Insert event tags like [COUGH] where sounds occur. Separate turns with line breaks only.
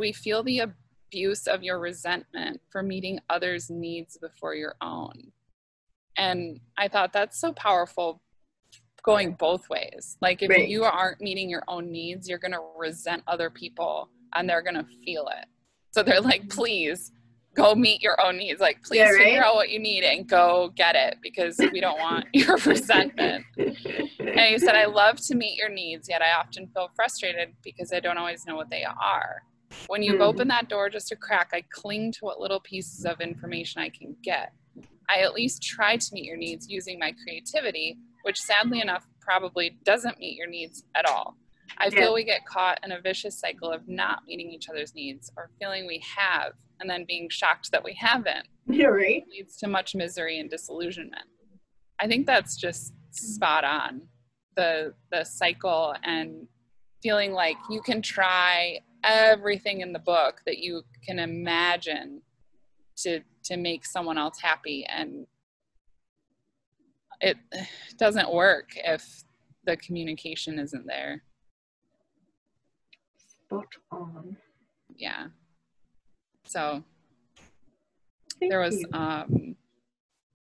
we feel the abuse of your resentment for meeting others' needs before your own. And I thought that's so powerful going both ways. Like if
Right.
you aren't meeting your own needs, you're going to resent other people and they're going to feel it. So they're like, please go meet your own needs. Like, please
Yeah, right.
figure out what you need and go get it because we don't want [LAUGHS] your resentment. And he said, I love to meet your needs, yet I often feel frustrated because I don't always know what they are. When you've
Mhm.
opened that door just a crack, I cling to what little pieces of information I can get. I at least try to meet your needs using my creativity, which sadly enough probably doesn't meet your needs at all. I
Yeah.
feel we get caught in a vicious cycle of not meeting each other's needs or feeling we have and then being shocked that we haven't [LAUGHS]
You're right.
leads to much misery and disillusionment. I think that's just spot on. The the cycle and feeling like you can try everything in the book that you can imagine to to make someone else happy and it doesn't work if the communication isn't there.
Spot on.
Yeah. So
Thank
there was
you.
um